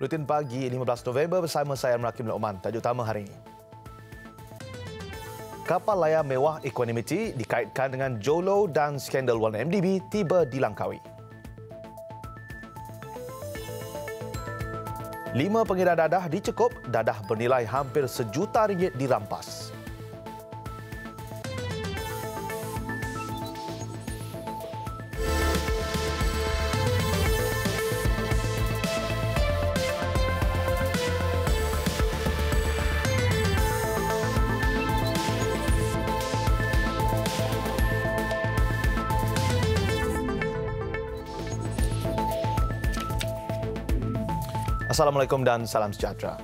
Buletin pagi 15 November bersama saya Merakim Lokman. Tajuk utama hari ini. Kapal layar mewah Equanimity dikaitkan dengan Jolo dan skandal 1MDB tiba di Langkawi. Lima pengedar dadah dicekup, dadah bernilai hampir sejuta ringgit dirampas. Assalamualaikum dan salam sejahtera.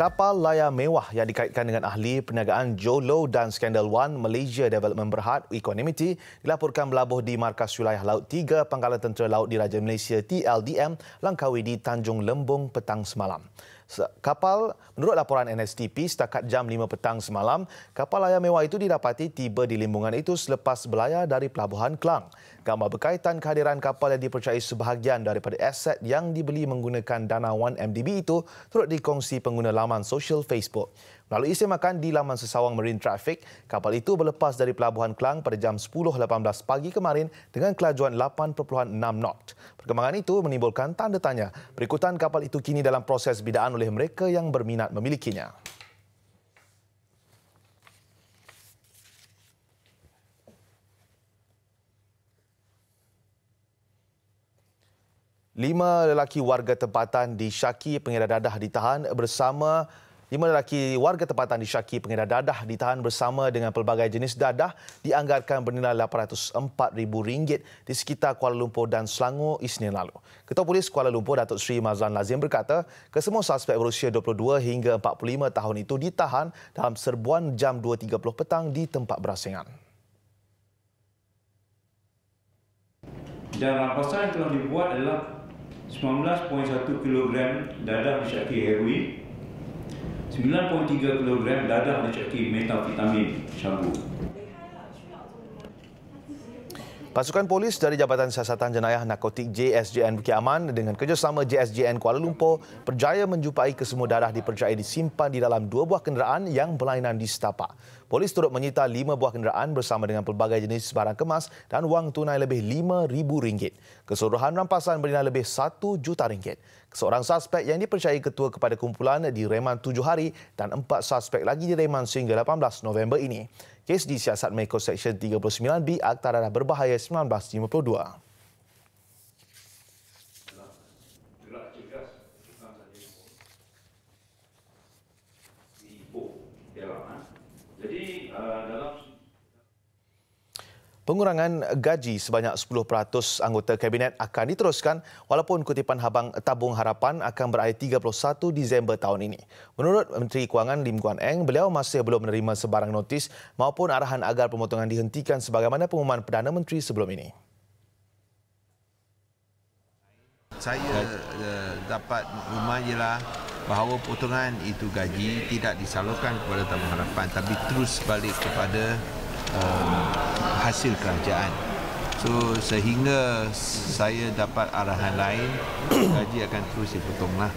Kapal layar mewah yang dikaitkan dengan ahli perniagaan Jolo dan Skandal One Malaysia Development Berhad Equanimity dilaporkan berlabuh di Markas Wilayah Laut 3 Pangkalan Tentera Laut Diraja Malaysia TLDM Langkawi di Tanjung Lembung petang semalam. Kapal, menurut laporan NSTP setakat jam 5 petang semalam, kapal layar mewah itu didapati tiba di limbungan itu selepas belayar dari Pelabuhan Kelang. Gambar berkaitan kehadiran kapal yang dipercayai sebahagian daripada aset yang dibeli menggunakan dana 1MDB itu turut dikongsi pengguna laman sosial Facebook. Melalui semakan di laman sesawang Marine Traffic, kapal itu berlepas dari Pelabuhan Kelang pada jam 10.18 pagi kemarin dengan kelajuan 8.6 knot. Perkembangan itu menimbulkan tanda tanya berikutan kapal itu kini dalam proses bidaan oleh mereka yang berminat memilikinya. Lima lelaki warga tempatan di Syaki pengedar dadah ditahan bersama Lima lelaki warga tempatan di Syaki pengedar dadah ditahan bersama dengan pelbagai jenis dadah dianggarkan bernilai RM804,000 di sekitar Kuala Lumpur dan Selangor Isnin lalu. Ketua Polis Kuala Lumpur Datuk Seri Mazlan Lazim berkata, kesemua suspek berusia 22 hingga 45 tahun itu ditahan dalam serbuan jam 2.30 petang di tempat berasingan. Dan rampasan yang telah dibuat adalah 19.1 kg dadah disyaki heroin 9.3 kg dadah diceki metavitamin syabu. Pasukan polis dari Jabatan Siasatan Jenayah Narkotik JSJN Bukit Aman dengan kerjasama JSJN Kuala Lumpur berjaya menjumpai kesemua darah dipercayai disimpan di dalam dua buah kenderaan yang berlainan di setapak. Polis turut menyita lima buah kenderaan bersama dengan pelbagai jenis barang kemas dan wang tunai lebih RM5,000. Keseluruhan rampasan bernilai lebih RM1 juta ringgit. Seorang suspek yang dipercayai ketua kepada kumpulan direman tujuh hari dan empat suspek lagi direman sehingga 18 November ini. Kes disiasat Meko Seksyen 39B Akta Dadah Berbahaya 1952. Pengurangan gaji sebanyak 10% anggota kabinet akan diteruskan walaupun kutipan Habang Tabung Harapan akan berakhir 31 Disember tahun ini. Menurut Menteri Kewangan Lim Guan Eng, beliau masih belum menerima sebarang notis maupun arahan agar pemotongan dihentikan sebagaimana pengumuman Perdana Menteri sebelum ini. Saya uh, dapat remajalah bahawa potongan itu gaji tidak disalurkan kepada tabung harapan tapi terus balik kepada uh, hasil kerajaan. So sehingga saya dapat arahan lain, gaji akan terus dipotonglah.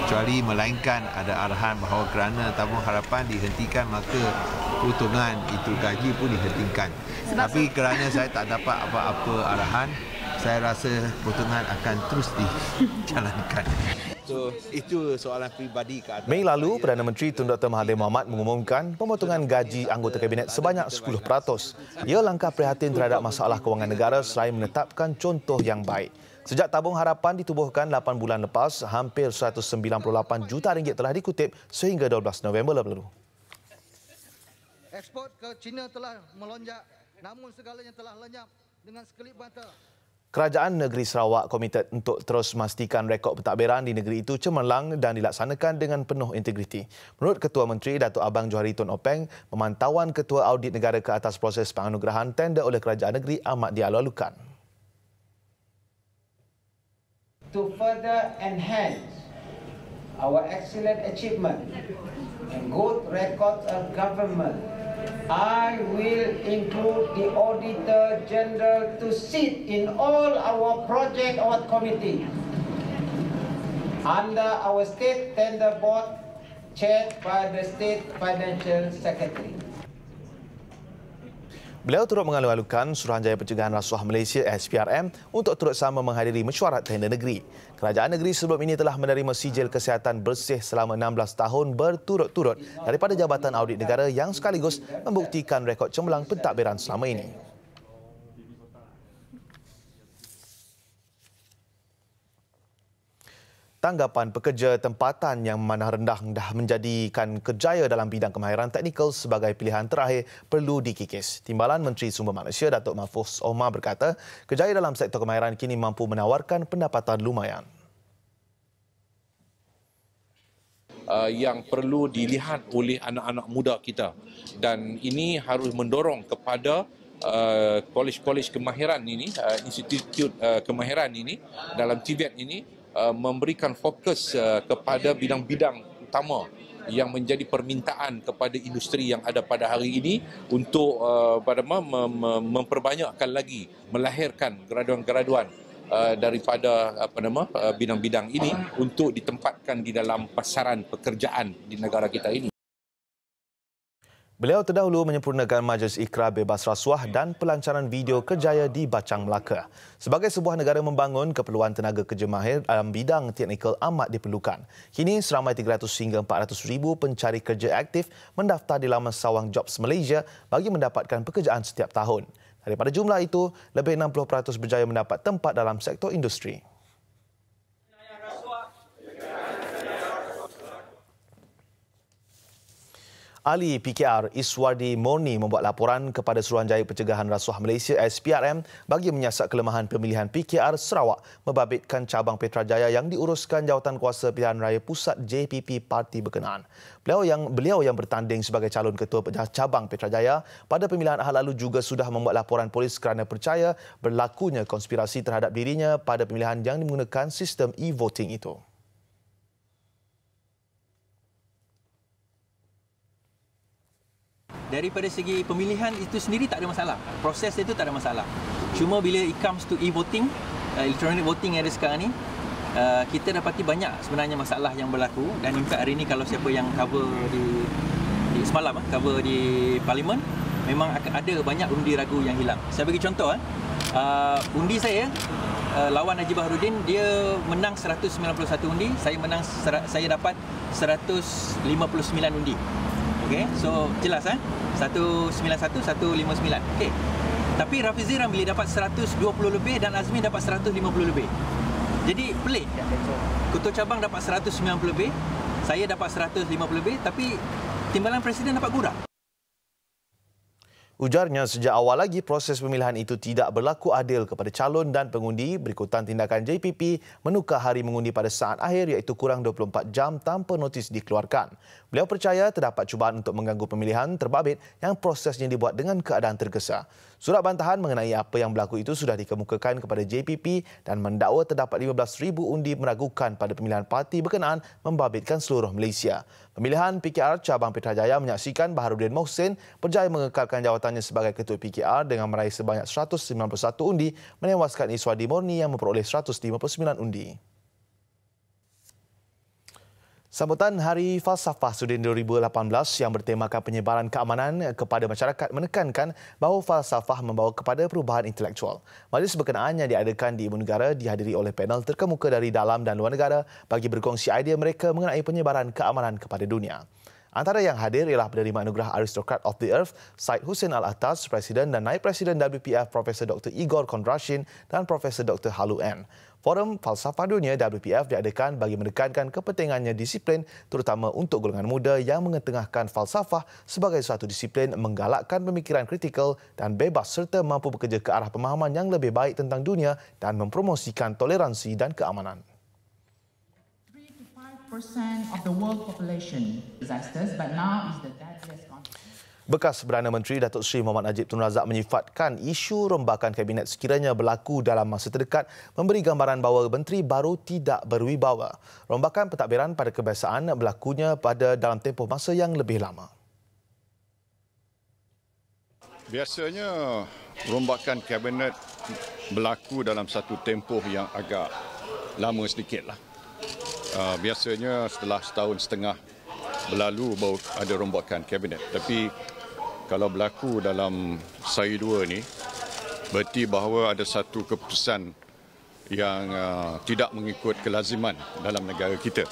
Kecuali melainkan ada arahan bahawa kerana tabung harapan dihentikan maka potongan itu gaji pun dihentikan. Sebab Tapi kerana saya tak dapat apa-apa arahan, saya rasa potongan akan terus dijalankan. So, itu soalan peribadi ke atas. Mei lalu, Perdana Menteri Tun Dr. Mahathir Mohamad mengumumkan pemotongan gaji anggota Kabinet sebanyak 10%. Ia langkah prihatin terhadap masalah kewangan negara selain menetapkan contoh yang baik. Sejak tabung harapan ditubuhkan 8 bulan lepas, hampir 198 juta ringgit telah dikutip sehingga 12 November lalu. Ekspor ke China telah melonjak namun segalanya telah lenyap dengan sekelip mata. Kerajaan Negeri Sarawak komited untuk terus memastikan rekod pentadbiran di negeri itu cemerlang dan dilaksanakan dengan penuh integriti. Menurut Ketua Menteri Datuk Abang Johari Tun Openg, pemantauan Ketua Audit Negara ke atas proses penganugerahan tender oleh Kerajaan Negeri amat dialalukan. To further enhance our excellent achievement and good records of government I will include the Auditor General to sit in all our project audit committee under our State Tender Board chaired by the State Financial Secretary. Beliau turut mengalu-alukan Suruhanjaya Pencegahan Rasuah Malaysia SPRM untuk turut sama menghadiri mesyuarat tender negeri. Kerajaan negeri sebelum ini telah menerima sijil kesihatan bersih selama 16 tahun berturut-turut daripada Jabatan Audit Negara yang sekaligus membuktikan rekod cemerlang pentadbiran selama ini. Tanggapan pekerja tempatan yang memanah rendah dah menjadikan kerjaya dalam bidang kemahiran teknikal sebagai pilihan terakhir perlu dikikis. Timbalan Menteri Sumber Manusia Datuk Mahfuz Omar berkata, kerjaya dalam sektor kemahiran kini mampu menawarkan pendapatan lumayan. Uh, yang perlu dilihat oleh anak-anak muda kita dan ini harus mendorong kepada uh, kolej-kolej kemahiran ini uh, institut uh, kemahiran ini dalam TVET ini Uh, memberikan fokus uh, kepada bidang-bidang utama yang menjadi permintaan kepada industri yang ada pada hari ini untuk uh, pada mem- mem- memperbanyakkan lagi melahirkan graduan-graduan daripada apa nama bidang-bidang ini untuk ditempatkan di dalam pasaran pekerjaan di negara kita ini. Beliau terdahulu menyempurnakan majlis ikrar bebas rasuah dan pelancaran video kerjaya di Bacang Melaka. Sebagai sebuah negara membangun, keperluan tenaga kerja mahir dalam bidang teknikal amat diperlukan. Kini seramai 300 hingga 400 ribu pencari kerja aktif mendaftar di laman Sawang Jobs Malaysia bagi mendapatkan pekerjaan setiap tahun. Daripada jumlah itu, lebih 60% berjaya mendapat tempat dalam sektor industri. Ahli PKR Iswardi Morni membuat laporan kepada Suruhanjaya Pencegahan Rasuah Malaysia SPRM bagi menyiasat kelemahan pemilihan PKR Sarawak membabitkan cabang Petrajaya yang diuruskan Jawatan Kuasa Pilihan Raya Pusat JPP Parti berkenaan. Beliau yang beliau yang bertanding sebagai calon ketua cabang Petrajaya pada pemilihan ahad lalu juga sudah membuat laporan polis kerana percaya berlakunya konspirasi terhadap dirinya pada pemilihan yang menggunakan sistem e-voting itu. Daripada segi pemilihan itu sendiri tak ada masalah. Proses itu tak ada masalah. Cuma bila it comes to e-voting, uh, electronic voting yang ada sekarang ni, uh, kita dapati banyak sebenarnya masalah yang berlaku dan fact hari ni kalau siapa yang cover di, di semalam uh, cover di parlimen memang ada banyak undi ragu yang hilang. Saya bagi contoh uh, undi saya uh, lawan Najib Baharudin dia menang 191 undi, saya menang saya dapat 159 undi. Okey, so jelas eh? 191 159. Okey. Tapi Rafizi Ramli dapat 120 lebih dan Azmi dapat 150 lebih. Jadi pelik. Ketua cabang dapat 190 lebih, saya dapat 150 lebih tapi timbalan presiden dapat kurang. Ujarnya sejak awal lagi proses pemilihan itu tidak berlaku adil kepada calon dan pengundi berikutan tindakan JPP menukar hari mengundi pada saat akhir iaitu kurang 24 jam tanpa notis dikeluarkan. Beliau percaya terdapat cubaan untuk mengganggu pemilihan terbabit yang prosesnya dibuat dengan keadaan tergesa. Surat bantahan mengenai apa yang berlaku itu sudah dikemukakan kepada JPP dan mendakwa terdapat 15,000 undi meragukan pada pemilihan parti berkenaan membabitkan seluruh Malaysia. Pemilihan PKR cabang Petrajaya menyaksikan Baharudin Mohsin berjaya mengekalkan jawatannya sebagai ketua PKR dengan meraih sebanyak 191 undi menewaskan Iswadi Morni yang memperoleh 159 undi. Sambutan Hari Falsafah Sudin 2018 yang bertemakan penyebaran keamanan kepada masyarakat menekankan bahawa falsafah membawa kepada perubahan intelektual. Majlis berkenaan yang diadakan di Ibu Negara dihadiri oleh panel terkemuka dari dalam dan luar negara bagi berkongsi idea mereka mengenai penyebaran keamanan kepada dunia. Antara yang hadir ialah penerima anugerah Aristocrat of the Earth, Syed Hussein Al-Attas, Presiden dan Naib Presiden WPF Profesor Dr. Igor Kondrashin dan Profesor Dr. Halu N. Forum Falsafah Dunia WPF diadakan bagi menekankan kepentingannya disiplin terutama untuk golongan muda yang mengetengahkan falsafah sebagai suatu disiplin menggalakkan pemikiran kritikal dan bebas serta mampu bekerja ke arah pemahaman yang lebih baik tentang dunia dan mempromosikan toleransi dan keamanan of the world population disasters, but now is the deadliest Bekas Perdana Menteri Datuk Seri Muhammad Najib Tun Razak menyifatkan isu rombakan kabinet sekiranya berlaku dalam masa terdekat memberi gambaran bahawa menteri baru tidak berwibawa. Rombakan pentadbiran pada kebiasaan berlakunya pada dalam tempoh masa yang lebih lama. Biasanya rombakan kabinet berlaku dalam satu tempoh yang agak lama sedikitlah uh, biasanya setelah setahun setengah berlalu baru ada rombakan kabinet. Tapi kalau berlaku dalam sari dua ni, berarti bahawa ada satu keputusan yang uh, tidak mengikut kelaziman dalam negara kita.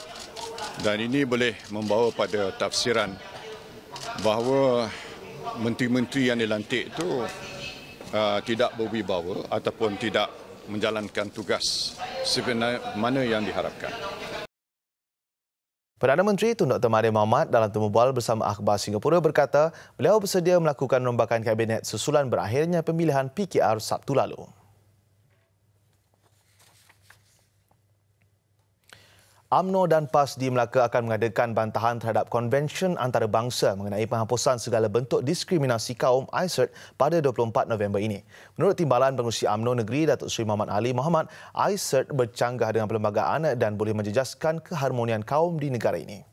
Dan ini boleh membawa pada tafsiran bahawa menteri-menteri yang dilantik itu uh, tidak berwibawa ataupun tidak menjalankan tugas sebenar mana yang diharapkan. Perdana Menteri Tun Dr. Mahathir Mohamad dalam temu bual bersama akhbar Singapura berkata beliau bersedia melakukan rombakan kabinet susulan berakhirnya pemilihan PKR Sabtu lalu. AMNO dan PAS di Melaka akan mengadakan bantahan terhadap konvensyen antarabangsa mengenai penghapusan segala bentuk diskriminasi kaum ICERT pada 24 November ini. Menurut Timbalan Pengurusi AMNO Negeri Datuk Seri Muhammad Ali Muhammad, ICERT bercanggah dengan perlembagaan dan boleh menjejaskan keharmonian kaum di negara ini.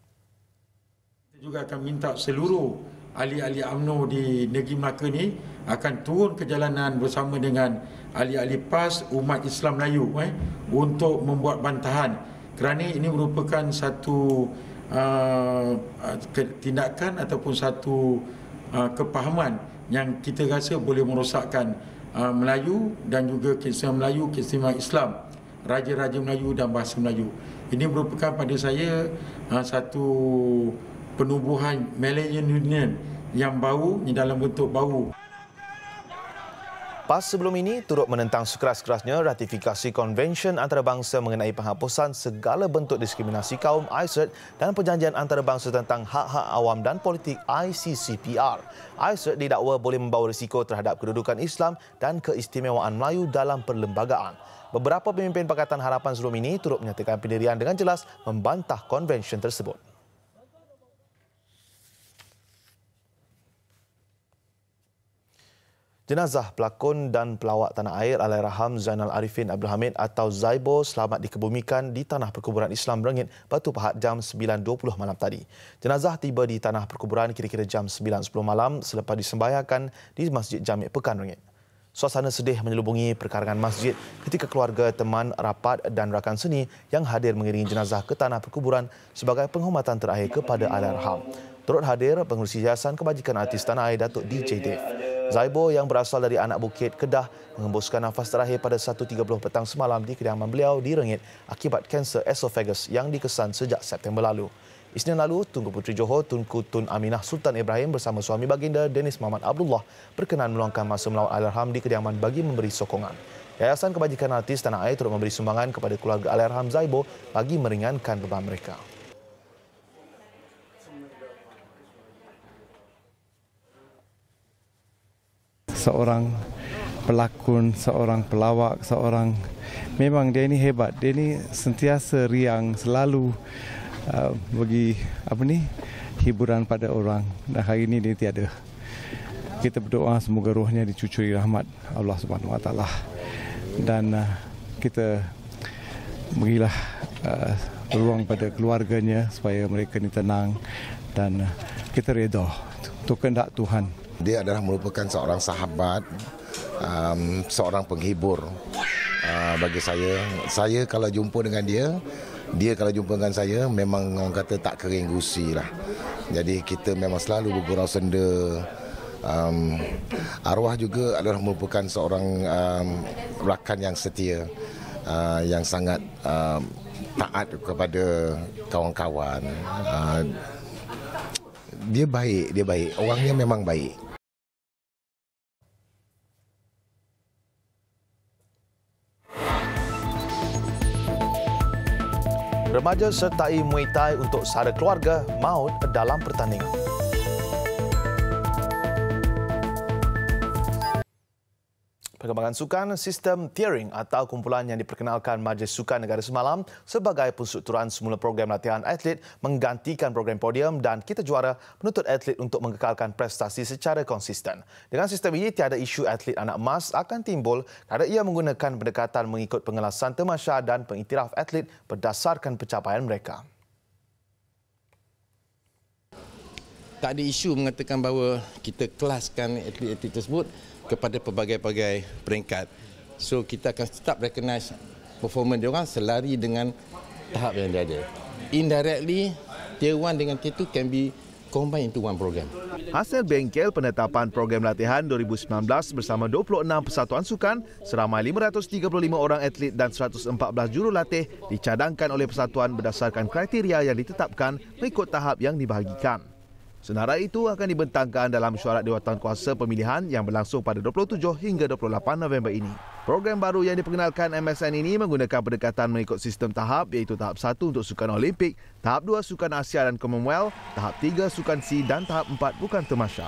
Kita juga akan minta seluruh ahli-ahli AMNO di negeri Melaka ini akan turun ke jalanan bersama dengan ahli-ahli PAS umat Islam Melayu eh, untuk membuat bantahan kerana ini merupakan satu uh, tindakan ataupun satu uh, kepahaman yang kita rasa boleh merosakkan uh, Melayu dan juga keistimewaan Melayu, keistimewaan Islam, raja-raja Melayu dan bahasa Melayu. Ini merupakan pada saya uh, satu penubuhan Malayan Union yang baru, ini dalam bentuk baru. PAS sebelum ini turut menentang sekeras-kerasnya ratifikasi konvensyen antarabangsa mengenai penghapusan segala bentuk diskriminasi kaum ICERT dan perjanjian antarabangsa tentang hak-hak awam dan politik ICCPR. ICERT didakwa boleh membawa risiko terhadap kedudukan Islam dan keistimewaan Melayu dalam perlembagaan. Beberapa pemimpin Pakatan Harapan sebelum ini turut menyatakan pendirian dengan jelas membantah konvensyen tersebut. Jenazah pelakon dan pelawak tanah air Alairaham Zainal Arifin Abdul Hamid atau Zaibo selamat dikebumikan di Tanah Perkuburan Islam Rengit Batu Pahat jam 9.20 malam tadi. Jenazah tiba di Tanah Perkuburan kira-kira jam 9.10 malam selepas disembahyangkan di Masjid Jamik Pekan Rengit. Suasana sedih menyelubungi perkarangan masjid ketika keluarga, teman, rapat dan rakan seni yang hadir mengiringi jenazah ke Tanah Perkuburan sebagai penghormatan terakhir kepada Alairaham. Turut hadir pengurusi Yayasan Kebajikan Artis Tanah Air Datuk DJ Dave. Zaibo yang berasal dari anak bukit Kedah mengembuskan nafas terakhir pada 1.30 petang semalam di kediaman beliau di Rengit akibat kanser esophagus yang dikesan sejak September lalu. Isnin lalu, Tunku Puteri Johor Tunku Tun Aminah Sultan Ibrahim bersama suami baginda Dennis Muhammad Abdullah berkenan meluangkan masa melawat Alarham di kediaman bagi memberi sokongan. Yayasan Kebajikan Artis Tanah Air turut memberi sumbangan kepada keluarga Alarham Zaibo bagi meringankan beban mereka. Seorang pelakon, seorang pelawak, seorang memang dia ini hebat. Dia ini sentiasa riang, selalu uh, bagi apa ni hiburan pada orang. Dan hari ini dia tiada. Kita berdoa semoga rohnya dicucuri rahmat Allah Subhanahu Wa Taala. Dan uh, kita berilah uh, ruang pada keluarganya supaya mereka ini tenang dan uh, kita redha untuk kehendak Tuhan. Dia adalah merupakan seorang sahabat, um, seorang penghibur uh, bagi saya. Saya kalau jumpa dengan dia, dia kalau jumpa dengan saya memang orang kata tak kering gusi lah. Jadi kita memang selalu bergurau senda. Um, arwah juga adalah merupakan seorang um, rakan yang setia, uh, yang sangat um, taat kepada kawan-kawan. Uh, dia baik, dia baik. Orangnya memang baik. Remaja sertai Muay Thai untuk sara keluarga maut dalam pertandingan. Perkembangan sukan, sistem tiering atau kumpulan yang diperkenalkan Majlis Sukan Negara semalam sebagai penstrukturan semula program latihan atlet menggantikan program podium dan kita juara menuntut atlet untuk mengekalkan prestasi secara konsisten. Dengan sistem ini, tiada isu atlet anak emas akan timbul kerana ia menggunakan pendekatan mengikut pengelasan temasya dan pengiktiraf atlet berdasarkan pencapaian mereka. Tak ada isu mengatakan bahawa kita kelaskan atlet-atlet tersebut kepada pelbagai-pelbagai peringkat. So kita akan tetap recognize performance dia orang selari dengan tahap yang dia ada. indirectly tier 1 dengan tier 2 can be combined into one program. Hasil bengkel penetapan program latihan 2019 bersama 26 persatuan sukan seramai 535 orang atlet dan 114 jurulatih dicadangkan oleh persatuan berdasarkan kriteria yang ditetapkan mengikut tahap yang dibahagikan. Senarai itu akan dibentangkan dalam mesyuarat Dewatan Kuasa Pemilihan yang berlangsung pada 27 hingga 28 November ini. Program baru yang diperkenalkan MSN ini menggunakan pendekatan mengikut sistem tahap iaitu tahap 1 untuk Sukan Olimpik, tahap 2 Sukan Asia dan Commonwealth, tahap 3 Sukan C dan tahap 4 bukan temasya.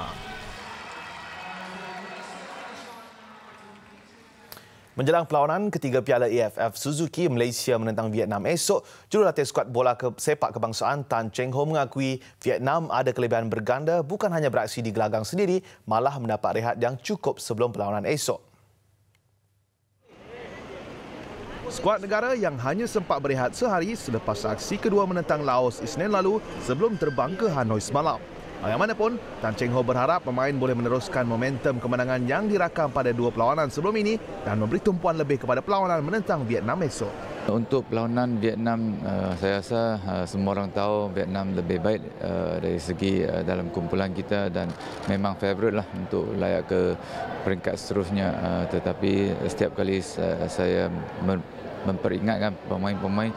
Menjelang perlawanan ketiga Piala AFF Suzuki Malaysia menentang Vietnam esok, jurulatih skuad bola ke sepak kebangsaan Tan Cheng Ho mengakui Vietnam ada kelebihan berganda bukan hanya beraksi di gelanggang sendiri, malah mendapat rehat yang cukup sebelum perlawanan esok. Skuad negara yang hanya sempat berehat sehari selepas aksi kedua menentang Laos Isnin lalu sebelum terbang ke Hanoi semalam. Bagaimanapun, Tan Cheng Ho berharap pemain boleh meneruskan momentum kemenangan yang dirakam pada dua perlawanan sebelum ini dan memberi tumpuan lebih kepada perlawanan menentang Vietnam esok. Untuk perlawanan Vietnam, uh, saya rasa uh, semua orang tahu Vietnam lebih baik uh, dari segi dalam kumpulan kita dan memang favourite lah untuk layak ke peringkat seterusnya. Tetapi setiap kali saya memperingatkan pemain-pemain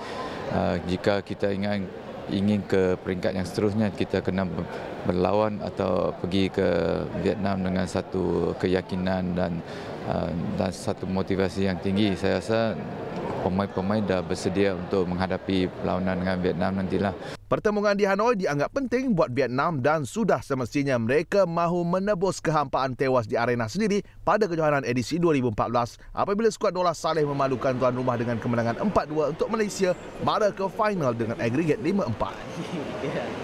jika kita ingat ingin ke peringkat yang seterusnya kita kena berlawan atau pergi ke Vietnam dengan satu keyakinan dan uh, dan satu motivasi yang tinggi saya rasa pemain-pemain dah bersedia untuk menghadapi perlawanan dengan Vietnam nantilah. Pertemuan di Hanoi dianggap penting buat Vietnam dan sudah semestinya mereka mahu menebus kehampaan tewas di arena sendiri pada kejohanan edisi 2014 apabila skuad Dola Saleh memalukan tuan rumah dengan kemenangan 4-2 untuk Malaysia mara ke final dengan agregat 5-4.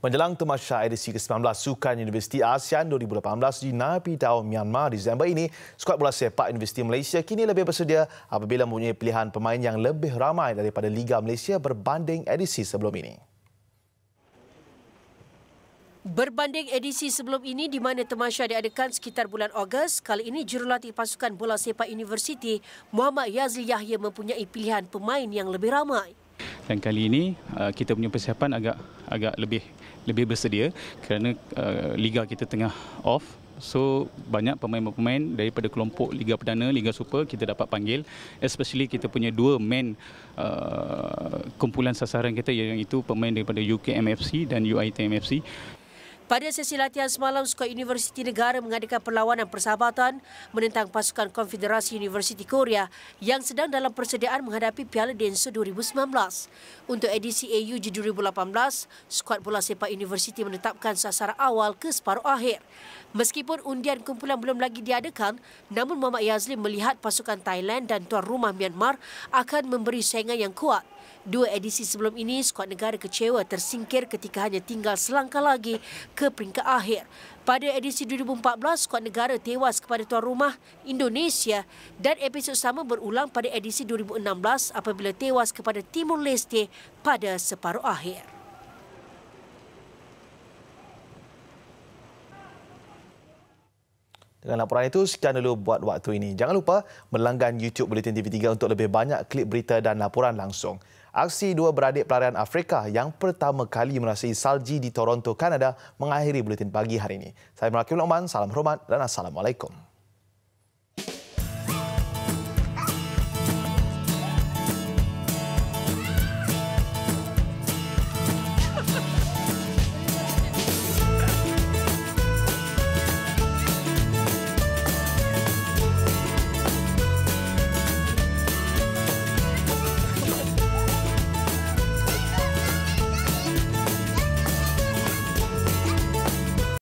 Menjelang Temasya edisi ke-19 Sukan Universiti ASEAN 2018 di Naypyidaw, Myanmar Disember ini, skuad bola sepak Universiti Malaysia kini lebih bersedia apabila mempunyai pilihan pemain yang lebih ramai daripada Liga Malaysia berbanding edisi sebelum ini. Berbanding edisi sebelum ini di mana Temasya diadakan sekitar bulan Ogos, kali ini jurulatih pasukan bola sepak Universiti Muhammad Yazli Yahya mempunyai pilihan pemain yang lebih ramai. Dan kali ini uh, kita punya persiapan agak agak lebih lebih bersedia kerana uh, liga kita tengah off. So banyak pemain-pemain daripada kelompok liga perdana liga super kita dapat panggil. Especially kita punya dua main uh, kumpulan sasaran kita yang itu pemain daripada UKMFC dan UiTMFC pada sesi latihan semalam, skuad Universiti Negara mengadakan perlawanan persahabatan menentang pasukan Konfederasi Universiti Korea yang sedang dalam persediaan menghadapi Piala Denso 2019. Untuk edisi AUG 2018, skuad bola sepak Universiti menetapkan sasaran awal ke separuh akhir. Meskipun undian kumpulan belum lagi diadakan, namun Muhammad Yazli melihat pasukan Thailand dan tuan rumah Myanmar akan memberi saingan yang kuat. Dua edisi sebelum ini, skuad negara kecewa tersingkir ketika hanya tinggal selangkah lagi ke peringkat akhir. Pada edisi 2014, skuad negara tewas kepada tuan rumah Indonesia dan episod sama berulang pada edisi 2016 apabila tewas kepada Timur Leste pada separuh akhir. Dengan laporan itu, sekian dulu buat waktu ini. Jangan lupa melanggan YouTube Bulletin TV3 untuk lebih banyak klip berita dan laporan langsung. Aksi dua beradik pelarian Afrika yang pertama kali merasai salji di Toronto, Kanada mengakhiri Bulletin Pagi hari ini. Saya Merakim Lokman, salam hormat dan Assalamualaikum.